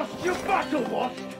lost, you battle lost!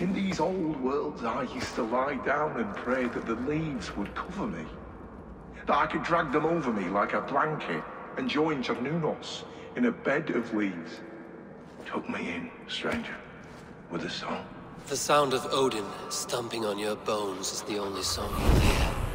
In these old worlds, I used to lie down and pray that the leaves would cover me. That I could drag them over me like a blanket and join Cernunnos in a bed of leaves. Tuck me in, stranger, with a song. The sound of Odin stomping on your bones is the only song you hear.